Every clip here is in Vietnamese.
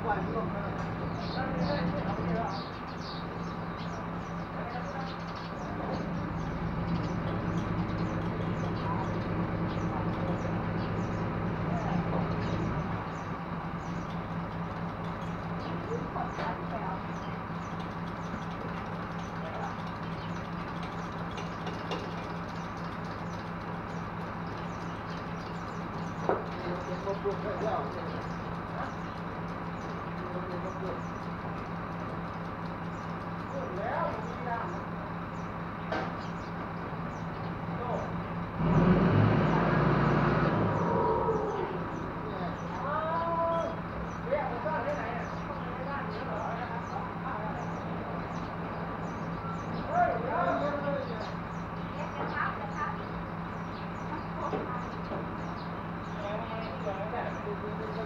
换，不动它。Thank you.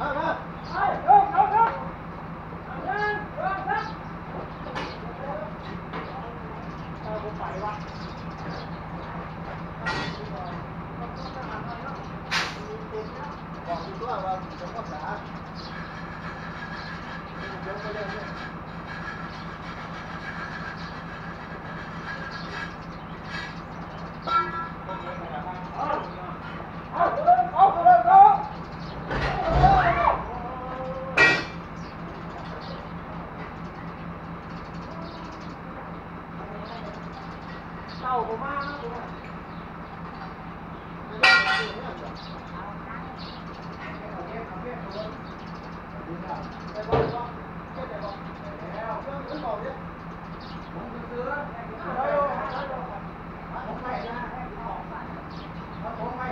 はい! sau có ba đúng không Hãy subscribe cho kênh Ghiền Mì Gõ Để không bỏ lỡ những video hấp dẫn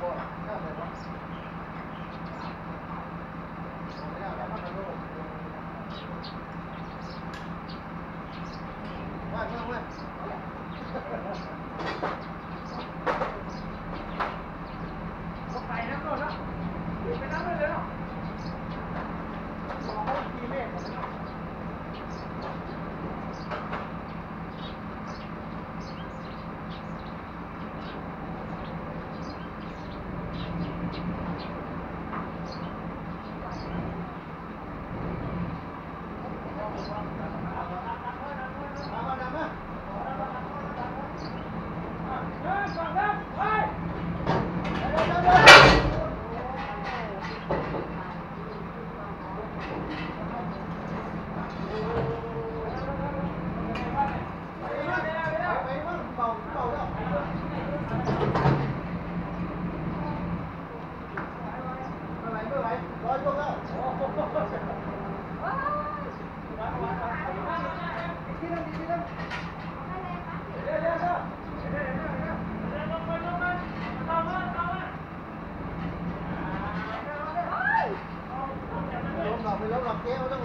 Wait, wait.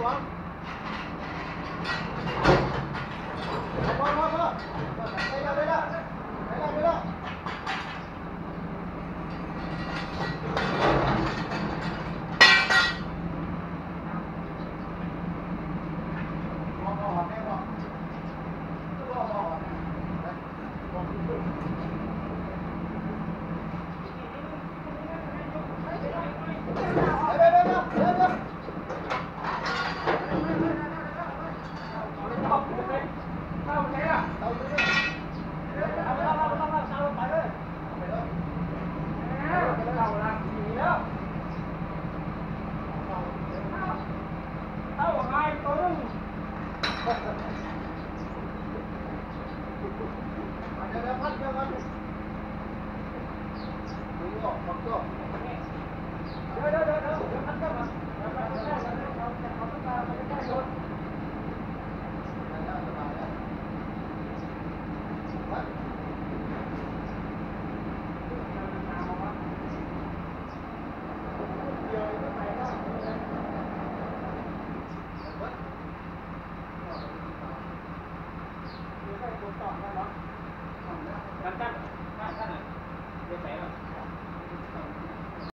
Come. เดี๋ยวเดี๋ยวเดี๋ยวเดี๋ยวพัดเดี๋ยวเ